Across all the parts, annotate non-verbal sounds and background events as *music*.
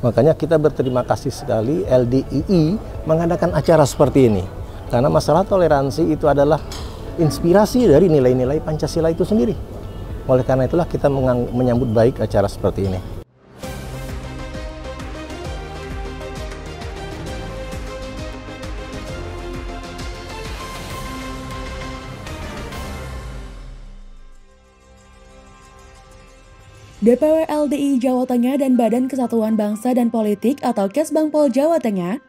Makanya kita berterima kasih sekali LDII mengadakan acara seperti ini. Karena masalah toleransi itu adalah inspirasi dari nilai-nilai Pancasila itu sendiri. Oleh karena itulah kita menyambut baik acara seperti ini. DPW LDI Jawa Tengah dan Badan Kesatuan Bangsa dan Politik atau Kesbangpol Jawa Tengah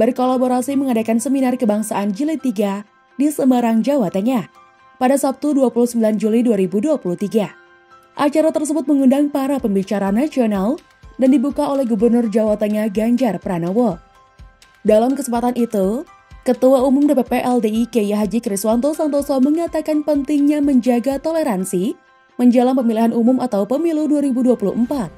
berkolaborasi mengadakan seminar kebangsaan jilid 3 di Semarang, Jawa Tengah pada Sabtu 29 Juli 2023. Acara tersebut mengundang para pembicara nasional dan dibuka oleh Gubernur Jawa Tengah Ganjar Pranowo. Dalam kesempatan itu, Ketua Umum DPP LDI Kiai Haji Kriswanto Santoso mengatakan pentingnya menjaga toleransi menjelang pemilihan umum atau pemilu 2024.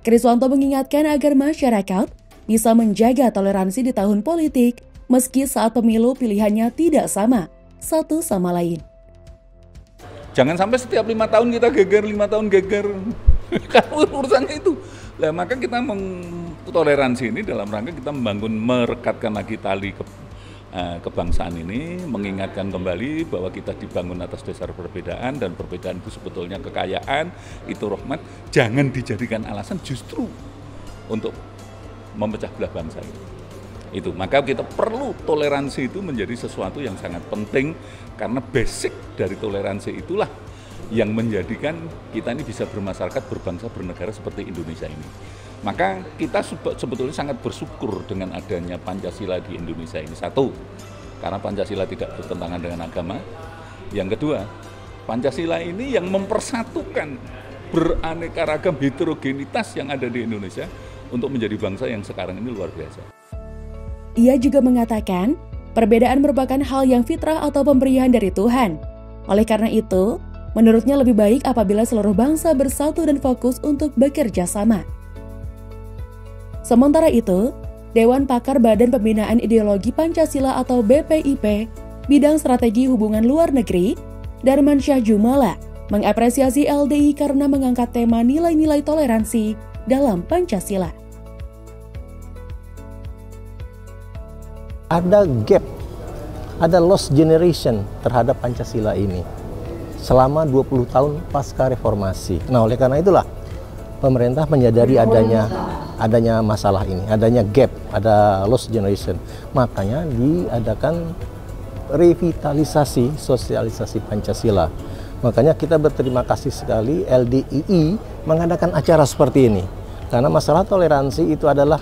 Kriswanto mengingatkan agar masyarakat bisa menjaga toleransi di tahun politik meski saat pemilu pilihannya tidak sama satu sama lain. Jangan sampai setiap lima tahun kita geger, lima tahun geger. Kalau *laughs* urusannya itu. Nah, maka kita toleransi ini dalam rangka kita membangun merekatkan lagi tali ke, kebangsaan ini mengingatkan kembali bahwa kita dibangun atas dasar perbedaan dan perbedaan itu sebetulnya kekayaan, itu rahmat, jangan dijadikan alasan justru untuk memecah belah bangsa itu. Itu, maka kita perlu toleransi itu menjadi sesuatu yang sangat penting karena basic dari toleransi itulah yang menjadikan kita ini bisa bermasyarakat, berbangsa, bernegara seperti Indonesia ini. Maka kita sebetulnya sangat bersyukur dengan adanya Pancasila di Indonesia ini. Satu, karena Pancasila tidak bertentangan dengan agama. Yang kedua, Pancasila ini yang mempersatukan beraneka ragam heterogenitas yang ada di Indonesia untuk menjadi bangsa yang sekarang ini luar biasa. Ia juga mengatakan, perbedaan merupakan hal yang fitrah atau pemberian dari Tuhan. Oleh karena itu, menurutnya lebih baik apabila seluruh bangsa bersatu dan fokus untuk bekerja sama. Sementara itu, Dewan Pakar Badan Pembinaan Ideologi Pancasila atau BPIP bidang strategi hubungan luar negeri, Darman Syah Jumala, mengapresiasi LDI karena mengangkat tema nilai-nilai toleransi dalam Pancasila. Ada gap, ada lost generation terhadap Pancasila ini selama 20 tahun pasca reformasi. Nah, oleh karena itulah pemerintah menyadari adanya adanya masalah ini, adanya gap, ada lost generation. Makanya diadakan revitalisasi sosialisasi Pancasila. Makanya kita berterima kasih sekali LDII mengadakan acara seperti ini. Karena masalah toleransi itu adalah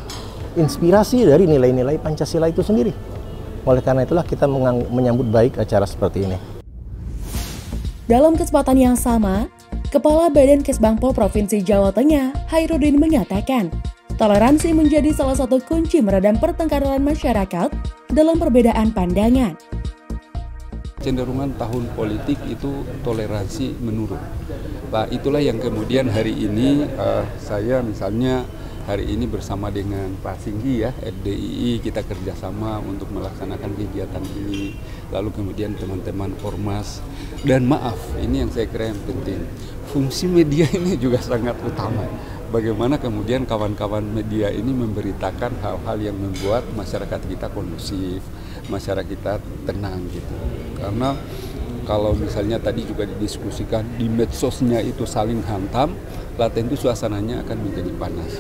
inspirasi dari nilai-nilai Pancasila itu sendiri. Oleh karena itulah kita menyambut baik acara seperti ini. Dalam kesempatan yang sama, Kepala Badan Kesbangpol Provinsi Jawa Tengah, Hairudin mengatakan, toleransi menjadi salah satu kunci meredam pertengkaran masyarakat dalam perbedaan pandangan. Cenderungan tahun politik itu toleransi menurun. Nah, itulah yang kemudian hari ini uh, saya misalnya hari ini bersama dengan Pak Singgi ya, FDII kita kerjasama untuk melaksanakan kegiatan ini. Lalu kemudian teman-teman Ormas dan maaf ini yang saya kira yang penting fungsi media *laughs* ini juga sangat utama. Bagaimana kemudian kawan-kawan media ini memberitakan hal-hal yang membuat masyarakat kita kondusif, masyarakat kita tenang gitu. Karena kalau misalnya tadi juga didiskusikan di medsosnya itu saling hantam, lah tentu suasananya akan menjadi panas.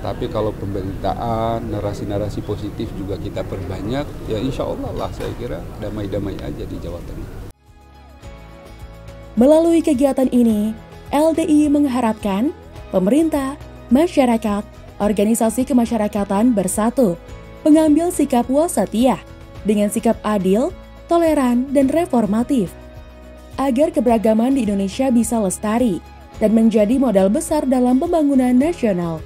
Tapi kalau pemberitaan, narasi-narasi positif juga kita perbanyak, ya insya Allah lah saya kira damai-damai aja di Jawa Tengah. Melalui kegiatan ini, LDI mengharapkan pemerintah, masyarakat, organisasi kemasyarakatan bersatu, mengambil sikap wasatiyah dengan sikap adil, toleran, dan reformatif, agar keberagaman di Indonesia bisa lestari dan menjadi modal besar dalam pembangunan nasional